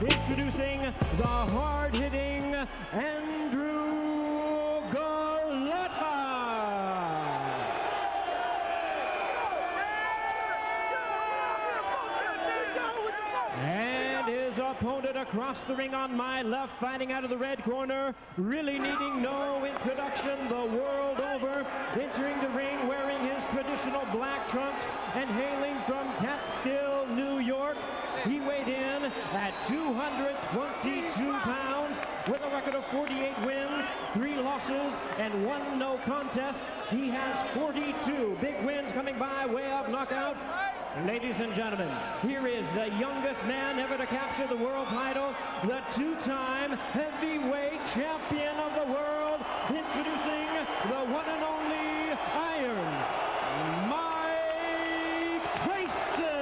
introducing the hard-hitting Andrew Golota. And his opponent across the ring on my left, fighting out of the red corner, really needing no introduction the world over, entering the ring wearing his traditional black trunks and hailing from at 222 pounds with a record of 48 wins, three losses, and one no contest. He has 42 big wins coming by way of knockout. Ladies and gentlemen, here is the youngest man ever to capture the world title, the two-time heavyweight champion of the world, introducing the one and only Iron, Mike Tyson.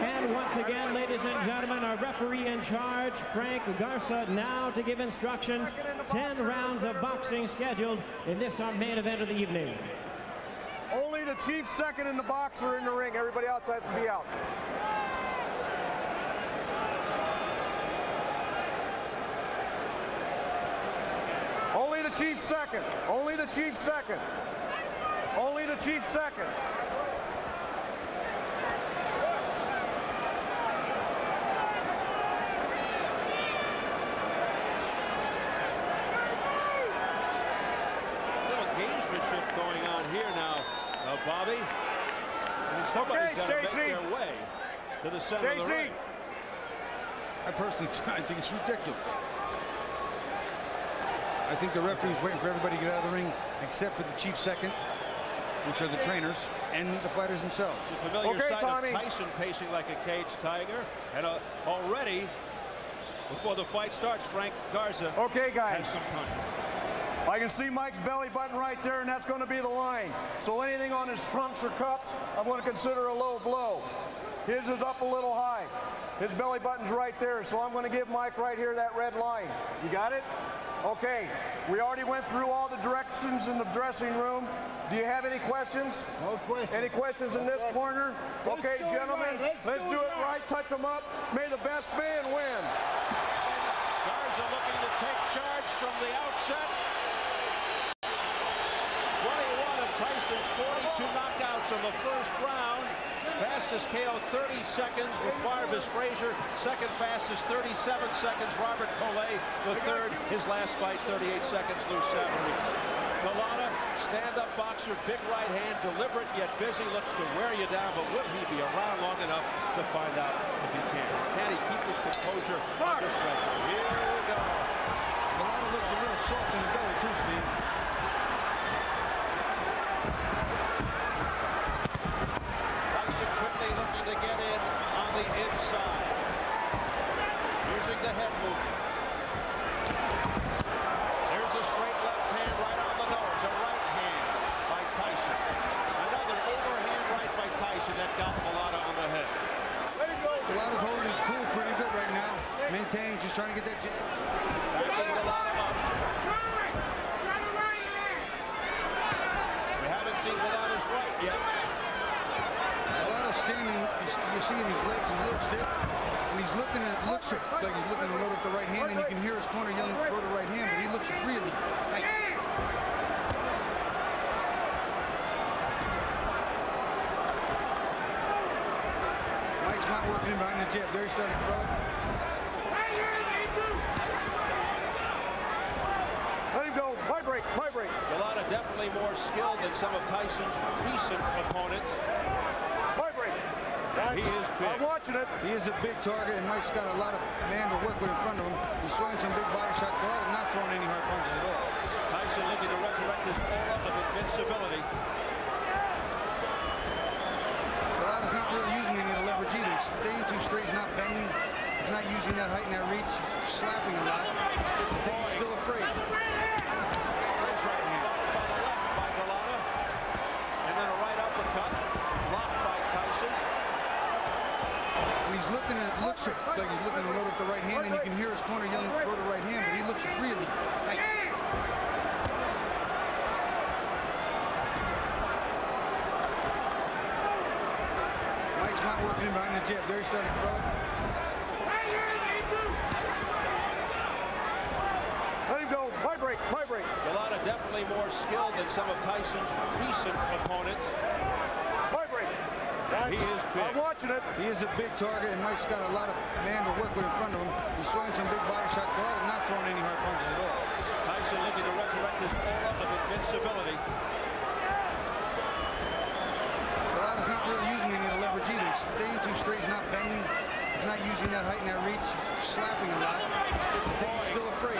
And once again, ladies and gentlemen, our referee in charge, Frank Garza, now to give instructions. 10 rounds of boxing scheduled in this our main event of the evening. Only the chief second and the boxer in the ring. Everybody else has to be out. Only the chief second. Only the chief second. Only the chief second. little gamesmanship going on here now, uh, Bobby. I mean, somebody's Okay, got to make Stacy. their way to the center of the Stacy. ring. I personally I think it's ridiculous. I think the referee's waiting for everybody to get out of the ring, except for the chief second, which are the trainers, and the fighters themselves. It's a familiar Okay, sight Tommy. of Tyson pacing like a caged tiger. And uh, already, before the fight starts, Frank Garza Okay, guys. has some time. I can see Mike's belly button right there, and that's going to be the line. So anything on his trunks or cups, I'm going to consider a low blow. His is up a little high. His belly button's right there, so I'm going to give Mike right here that red line. You got it? Okay. We already went through all the directions in the dressing room. Do you have any questions? No question. Any questions in this corner? Let's Okay, gentlemen, right. Let's let's do do it it right. right. Touch them up. May the best man win. Garza looking to take charge from the outset. 21 of Tyson's 42 knockouts in the first round. Fastest KO 30 seconds with Marvis Frazier. Second fastest 37 seconds Robert Colay. The third, his last fight 38 seconds Lou Savarese. Golota, stand-up boxer, big right hand, deliberate yet busy, looks to wear you down, but will he be around long enough to find out if he can? Can he keep his composure under pressure? Here we go. Golota looks a little soft in the belly too, Steve. Tyson quickly looking to get in on the inside. Using the head movement. There's a straight left hand right on the nose. A right hand by Tyson. Another overhand right by Tyson that got Golota on the head. Golota's holding his cool pretty good right now, maintaining, just trying to get that jab. Backing Golota up. We haven't seen Golota's right yet. Golota's standing, you see- you see in his legs, he's a little stiff, and he's looking at, looks like he's looking to load up the right hand, and you can hear his corner yelling, throw the right hand, but he looks really tight. Mike's not working in behind the jab. There he started to throw it. Let him go. Vibrate, vibrate. Golota definitely more skilled than some of Tyson's recent opponents. Vibrate. He is big. I'm watching it. He is a big target, and Mike's got a lot of man to work with in front of him. He's throwing some big body shots. Golota not throwing any hard punches at all. Tyson looking to resurrect his aura of invincibility. not using that height and that reach. He's slapping a lot. I think he's still afraid. Strikes right hand. By the left by Golota. And then a right uppercut. Locked by Tyson. And he's looking at, looks like he's looking to load the right hand, and you can hear his corner yelling throw the right hand, but he looks really tight. Mike's not working behind the jab. There he started throwing. skilled than some of Tyson's recent opponents. He is big. I'm watching it. He is a big target, and Mike's got a lot of man to work with in front of him. He's throwing some big body shots, but I'm not throwing any hard punches at all. Tyson looking to resurrect his aura of invincibility. But not really using any leverage either. He's staying too straight, he's not bending. He's not using that height and that reach. He's slapping a lot. Just he's still afraid.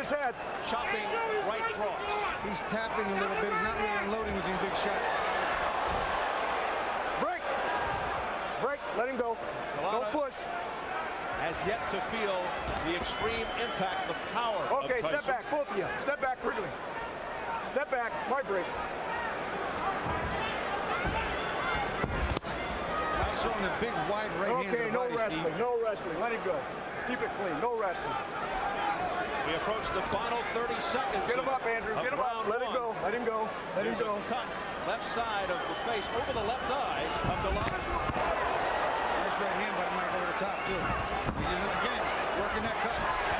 his head. Chopping right cross. He's tapping a little bit. He's not really unloading with these big shots. Break. Break. Let him go. Don't push. Has yet to feel the extreme impact, the power Okay, step back, both of you. Step back, quickly. Step back. My break. showing the big wide right okay, hand. Okay, no wrestling, Steve. no wrestling. Let him go. Keep it clean. No wrestling. We approach the final 30 seconds. Get him up, Andrew. Get him up. Let one. him go. Let him go. Let There's him go. cut left side of the face over the left eye of Golota. Nice right hand by Mike over the top, too. He again, working that cut.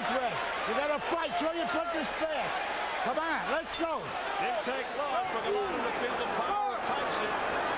breath. You got to fight. Show your punches fast. Come on, let's go. For the Field of Power Tyson.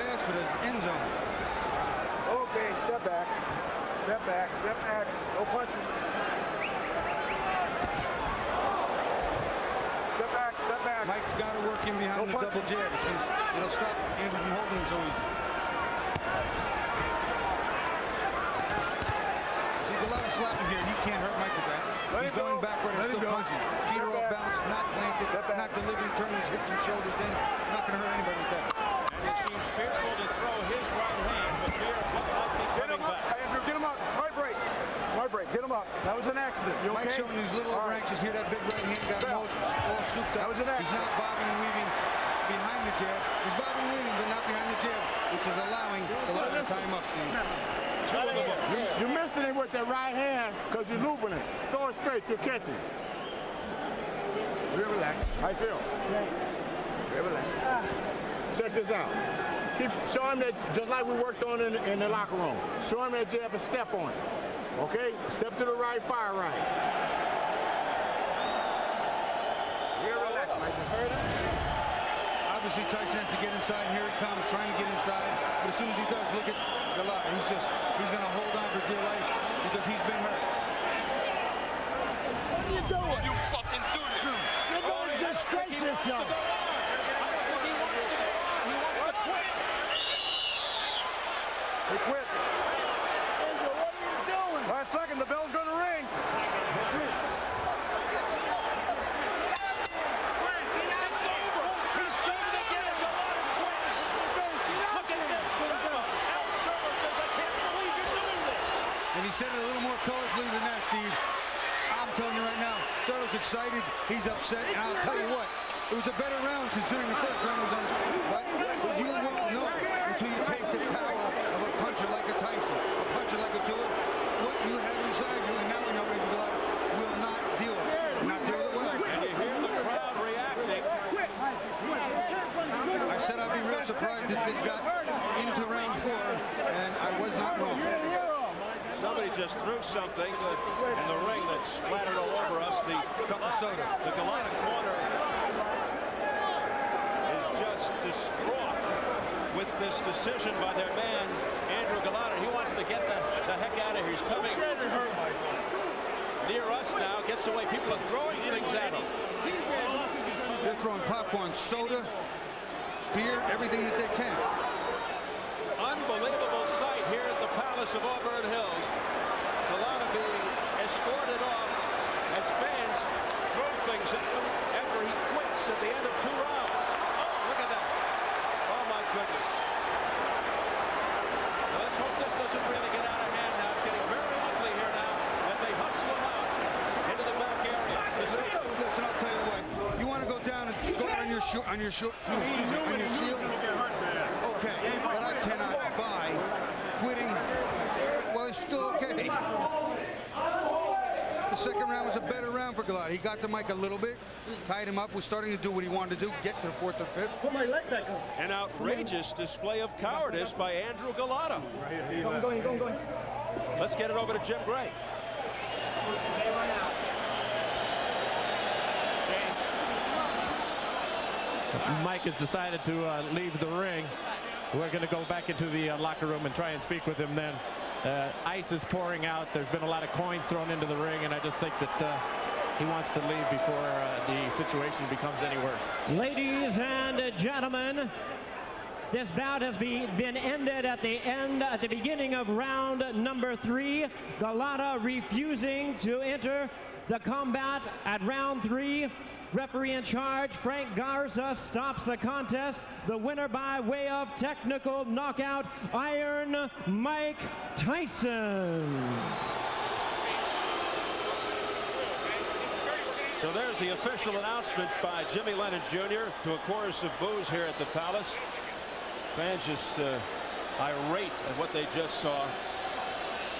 Pass for the end zone. Okay, step back. Step back. Step back. No punching. Step back. Step back. Mike's got to work in behind No the double jab. It's gonna, it'll stop Andrew from holding him so easy. See, Golota slapping here. He can't hurt Mike with that. Let He's going go. backward and Let still punching. Feet are off balance, not planted, not delivering, turning his hips and shoulders in. Not going to hurt anybody with that. And seems fearful to throw his right hand, but fear of what might be Get coming him up. back. Andrew, get him up. Right break. Right break. Get him up. That was an accident. You okay? Mike's showing these little All over right. here. That big right hand got him all, all souped That was an accident. He's not bobbing and weaving behind the jab. He's bobbing and weaving, but not behind the jab, which is allowing Golota to tie time up, Steve. Two in the books. You're missing it with the right hand because you're looping it. Throw it straight, you're catching. Real relaxed. How you feel? Real relax. Uh, Check this out. Keep, show him that, just like we worked on in, in the locker room. Show him that jab and step on it. Okay? Step to the right, fire right. Real relax, Mike. You heard him? Obviously, Tyson has to get inside, here he comes, trying to get inside. But as soon as he does, look at Golota. He's just, he's going to hold on for dear life because he's been hurt. What are you doing? You fucking do this. You're going to disgrace He wants yourself. go on. I don't think he wants to go on. He wants to quit. He quit. Andrew, what are you doing? Last second, the bell's going to ring. It's over. He's done it again. Golota quits. Look at this drama. Al Certo says, I can't believe you're doing this. And he said it a little more colorfully than that, Steve. I'm telling you right now, Certo's excited, he's upset, and I'll tell you what, it was a better round considering the first round was on his... But, you won't know until you taste the power of a puncher like a Tyson, a puncher like a Tua, what you have inside you, and now we know Andrew Golota will not deal with it, will not deal with it well. And you hear the crowd reacting. I said I'd be real surprised if this got into round four, and I was not wrong. Somebody just threw something in the ring that splattered all over us. The Cup of soda. The Golota corner is just distraught with this decision by their man, Andrew Golota. He wants to get the, the heck out of here. He's coming near us now, gets away. People are throwing things at him. They're throwing popcorn, soda, beer, everything that they can. Unbelievable sight here at the Palace of Auburn Hills. Golota being escorted off as fans throw things at him after he quits at the end of two rounds. Oh, look at that. Oh, my goodness. Now, let's hope this doesn't really get out of hand now. It's getting very ugly here now as they hustle him out into the back area to see. Listen, I'll tell you what. You want to go down and go out on your shield, on your shield, on your shield? Okay, but I cannot buy quitting. Well, it's still okay. The second round was a better round for Golota. He got to Mike a little bit, tied him up, was starting to do what he wanted to do, get to the fourth or fifth. Put my leg back up. An outrageous display of cowardice by Andrew Golota. Let's get it over to Jim Gray. Mike has decided to uh, leave the ring. We're going to go back into the uh, locker room and try and speak with him then. Uh, ice is pouring out. There's been a lot of coins thrown into the ring, and I just think that uh, he wants to leave before uh, the situation becomes any worse. Ladies and gentlemen, this bout has be, been ended at the end, at the beginning of round number three. Golota refusing to enter the combat at round three. Referee in charge, Frank Garza, stops the contest. The winner by way of technical knockout, Iron Mike Tyson. So there's the official announcement by Jimmy Lennon Jr. to a chorus of boos here at the Palace. Fans just uh, irate at what they just saw.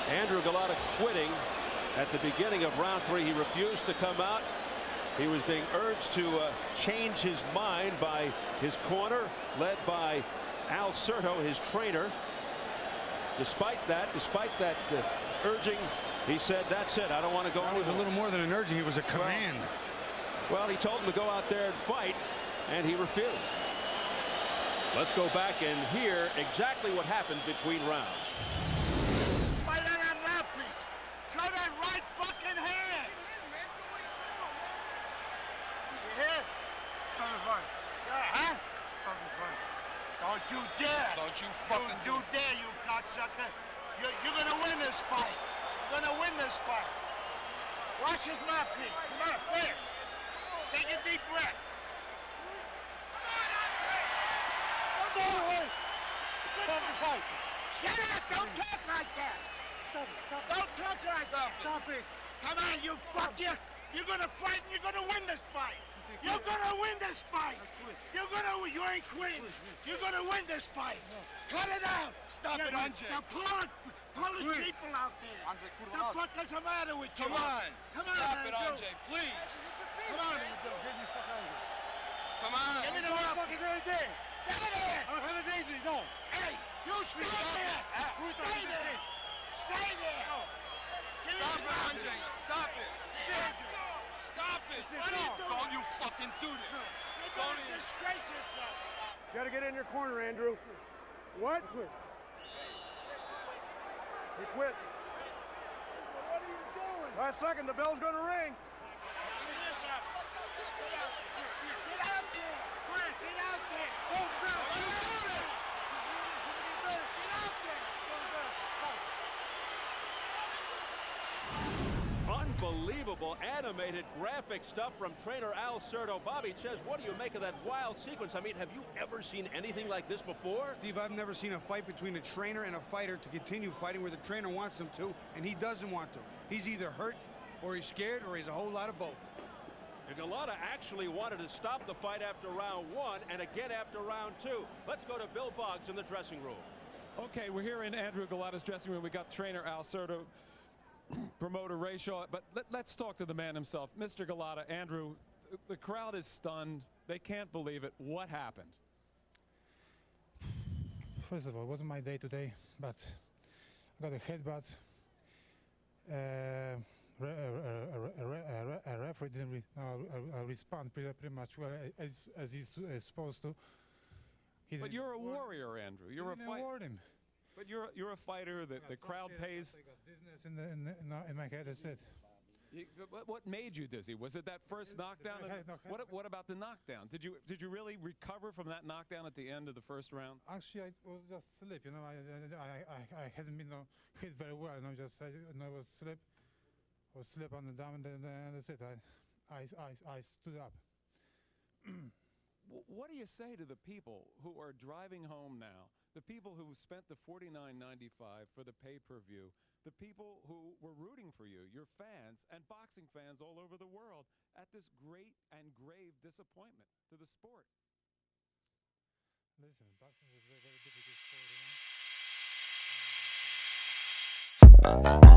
Andrew Golota quitting at the beginning of round three. He refused to come out. He was being urged to uh, change his mind by his corner, led by Al Certo, his trainer. Despite that, despite that uh, urging, he said, that's it. I don't want to go. That was a little more than an urging. It was a command. Well, he told him to go out there and fight, and he refused. Let's go back and hear exactly what happened between rounds. Fight on that lap, please. Show that right fucking hand. You hear? Start the fight. Yeah, huh? Start the fight. Don't you dare. Don't you fucking you, you dare, you cocksucker. You're, you're gonna win this fight. You're gonna win this fight. Wash his mouth, please. Come on, fast. Take a deep breath. Don't go away. Stop the fight. Shut up! Don't talk like that. Stop it. Stop Don't talk like Stop that. it. Stop it. Come on, you fuck you. You're gonna fight and you're gonna win this fight. You're gonna win this fight. You're gonna. You ain't quitting. You're gonna win this fight. Cut it out. Stop Yeah, it, but Andre. The poor Polish people out there. Andre, the fuck is the matter with you? Come on. Come Stop on, it, Andrew. RJ, please. Come on, Andrew. Come on. Give me the motherfucking idea. Stay there. I don't have a daisy. No. Hey, you stay there. Stay there. Stay there. Give me Stop the it, Andre. Stop it. Stop it. What are you doing? Don't you fucking do this. You're Don't gonna even- disgrace yourself. You got to get in your corner, Andrew. What? He quit. What are you doing? Last second, the bell's going to ring. Get out there! Quick, get out there! Oh, no! What are you doing? Get out there! Unbelievable animated graphic stuff from trainer Al Certo. Bobby Czyz, what do you make of that wild sequence? I mean, have you ever seen anything like this before? Steve, I've never seen a fight between a trainer and a fighter to continue fighting where the trainer wants him to, and he doesn't want to. He's either hurt, or he's scared, or he's a whole lot of both. Golota actually wanted to stop the fight after round one and again after round two. Let's go to Bill Boggs in the dressing room. Okay, we're here in Andrew Golota's dressing room. We got trainer Al Certo, promoter Ray Shaw, but let, us talk to the man himself. Mr. Golota, Andrew, the crowd is stunned. They can't believe it. What happened? First of all, it wasn't my day today, but I got a headbutt. Uh, a, a, a, a, a referee didn't re- uh, respond pretty, pretty much well as, as he's uh, supposed to. He But you're a warrior, Andrew. You're a fighter. But you're you're a fighter. The, the crowd pays. I got dizziness in, the, in, the, in, my head. That's it. You, what, what made you dizzy? Was it that first knockdown? head- no, What what about the knockdown? Did you did you really recover from that knockdown at the end of the first round? Actually, I was just sleep. You know, I I, I, I hasn't been uh, hit very well. You know, just I, know, was slip, was slip on the down, and and that's it. I, I, I, I stood up. what do you say to the people who are driving home now, the people who spent the $49.95 for the pay-per-view, the people who were rooting for you, your fans and boxing fans all over the world at this great and grave disappointment to the sport? Listen, boxing is a very, very difficult sport. Uh...